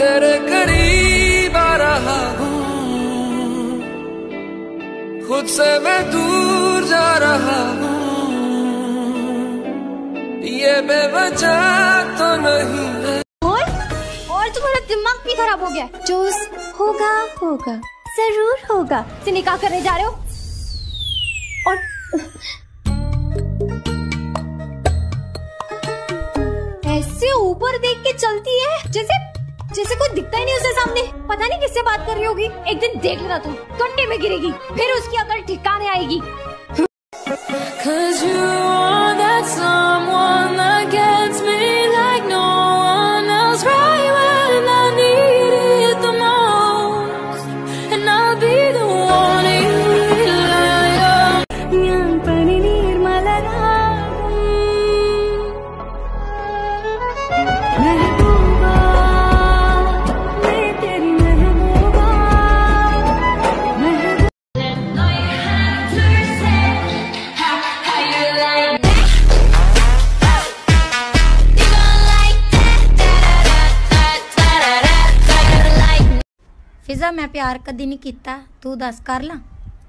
तेरे करीब आ रहा हूँ। खुद से मैं दूर जा रहा हूँ। ये बेवजह तो नहीं है। और? और तुम्हारा दिमाग भी खराब हो गया। जोस होगा होगा। ज़रूर होगा। से निकाह करने जा रहे हो। और ऐसे ऊपर देख के चलती है, जैसे जैसे कोई दिखता ही नहीं उसे सामने। पता नहीं किससे बात कर रही होगी। एक दिन देख लेना तू गड्ढे में गिरेगी, फिर उसकी अकल ठिकाने आएगी। ਫਿਜ਼ਾ ਮੈਂ ਪਿਆਰ ਕਦੀ ਨਹੀਂ ਕੀਤਾ ਤੂੰ ਦੱਸ ਕਰ ਲਾਂ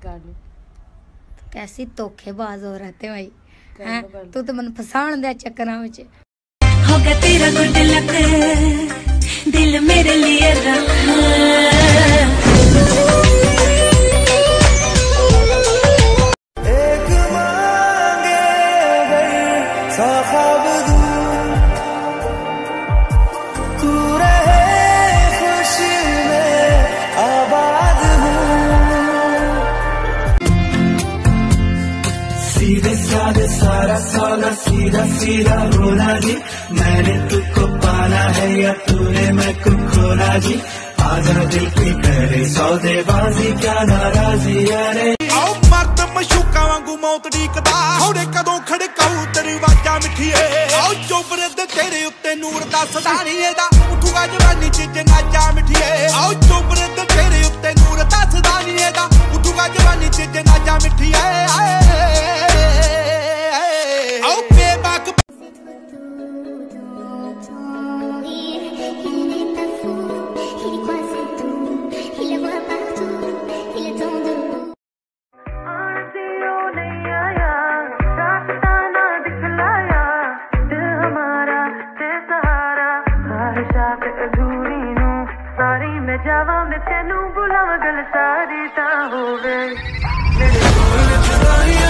ਕਰ ਲਓ ਕੈਸੀ ਧੋਖੇਬਾਜ਼ ਹੋ ਰਹਤੇ ਭਾਈ ਹੈਂ ਤੂੰ ਤਾਂ ਮੈਨੂੰ ਫਸਾਉਣ ਦੇ ਚੱਕਰਾਂ ਵਿੱਚ होगा तेरा गुड लक दिल सीधा सीधा होना जी मैंने तुझको पाना है या तूने मैं को खोना जी आजा दिल की करे सौदेबाजी क्या नाराजी अरे ਆਓ ਮਰਦ ਮਸ਼ੂਕਾਂ ਵਾਂਗੂ ਮੌਤ ਢੀਕਦਾ ਹੌੜੇ ਕਦੋਂ ਖੜਕਾਊ ਦਰਵਾਜ਼ਾ ਮਿੱਠੀਏ ਆਓ ਚੋਬਰੇ ਦੇ ਤੇਰੇ ਉੱਤੇ ਨੂਰ ਦਾ ਸਦਾਨੀ ਇਹਦਾ ਉਠੂਗਾ ਜਵਾਨੀ ਚ ਜਨਾਜਾ ਮਿੱਠੀਏ ਆਓ ਚੋਬਰੇ ਦੇ ਤੇਰੇ ਉੱਤੇ ਨੂਰ ਦਾ ਸਦਾਨੀ ਇਹਦਾ ਉਠੂਗਾ ਜਵਾਨੀ ਚ ਜਨਾਜਾ ਮਿੱਠੀਏ ਆਓ ਸਾਰੀ ਮੈਂ ਜਾਵਾਂ ਮੈਂ ਤੈਨੂੰ ਬੁਲਾਵਾਂ ਗੱਲ ਸਾਰੀ ਤਾਂ ਹੋਵੇ। एक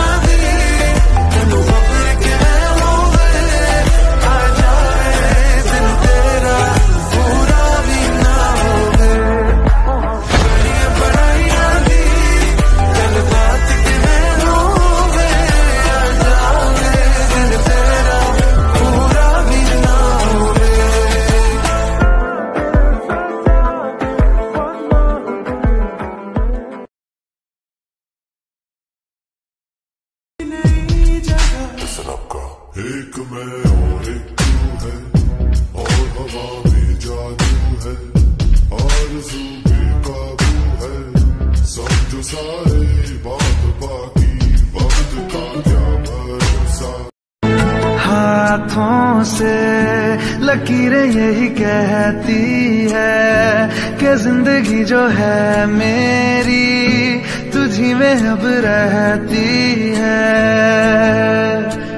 लकीरें यही कहती है कि ज़िंदगी जो है मेरी, तुझी में अब रहती है।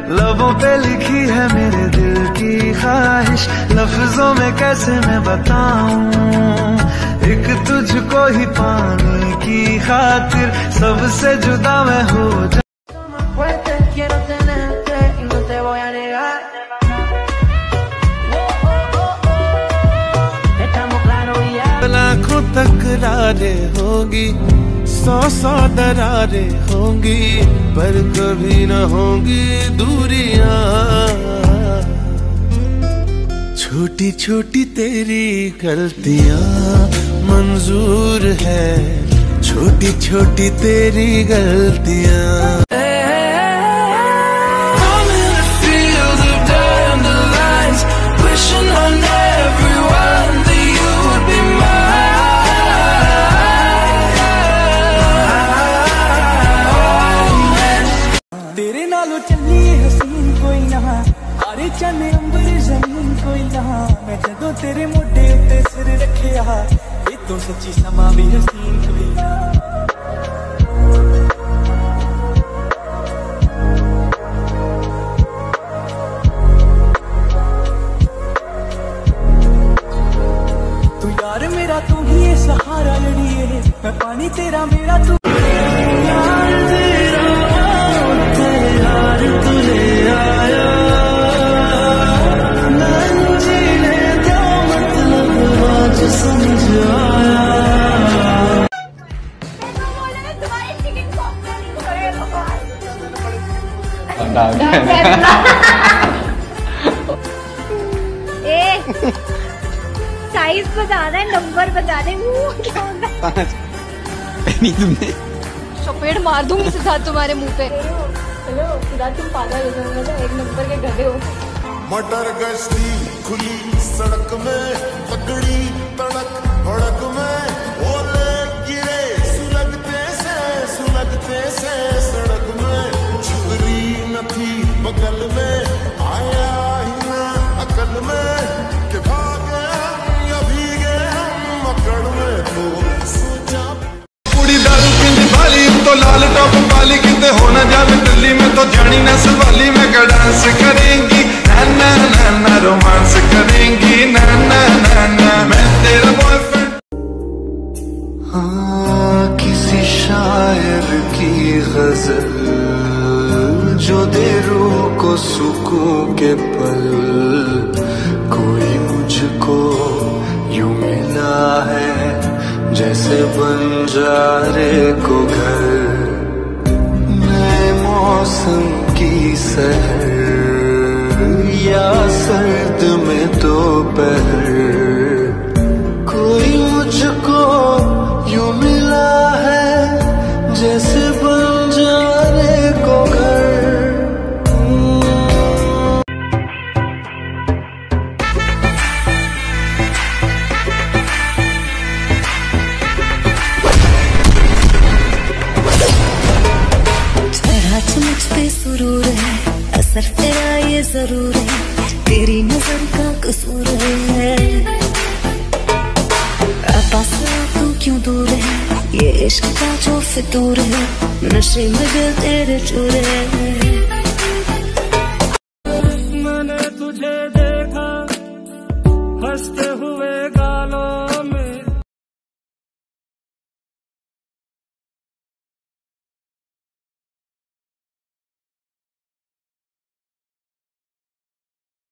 लबों पे लिखी है मेरे दिल की ख्वाहिश, लफ्जों में कैसे मैं बताऊँ? एक तुझको ही पाने की खातिर सबसे जुदा मैं हो जा तकरारे होगी सौ सौ दरारे होंगी, पर कभी न होंगी दूरिया। छोटी छोटी तेरी गलतियाँ मंजूर है छोटी छोटी तेरी गलतियाँ। अरे चने अंबर जमीन कोई ना मैं जदों तेरे मोटे उत्ते सिर रखे ਰਿਹਾ ਇਹ ਤੋਂ ਸੱਚੀ ਸਮਾਂ ਵੀ ਹਸੀਨ ਕੋਈ ਨਾ ਤੂੰ ਯਾਰ ਮੇਰਾ ਤੂੰ ਹੀ ਏ ਸਹਾਰਾ ਜੜੀਏ ਮੈਂ ਪਾਣੀ ਤੇਰਾ ਮੇਰਾ ਤੂੰ ਯਾਰ ਤੇਰਾ ए साइज़ बता दे नंबर बता दे वो क्या होता है? तुमने। चपेट मार दूँगी सिद्धार्थ तुम्हारे मुँह पे। हेलो तुम पागल हो जाओगे एक नंबर के गधे हो। मटर गश्ती खुली सड़क में पगड़ी तड़क भड़क में। जंगल में आया ही ना अकल में कि भागे हम या हम मकड़ में तो सोचा। कुड़ी दारू पींदी वाली तो लाल टॉप वाली किते हो ना जावे दिल्ली में तो जानी ना सवाली में का डांस करेंगी? ना ना ना ना रोमांस करेंगी ना ना ना ना। मैं तेरा बॉयफ्रेंड हाँ किसी शायर की गज़ल जो दे रूह को सुकून के पल, कोई मुझको यू मिला है, जैसे बन बंजारे को घर। नए मौसम की सहर का जो फितूर है। नशे में दिल तेरे चूर है।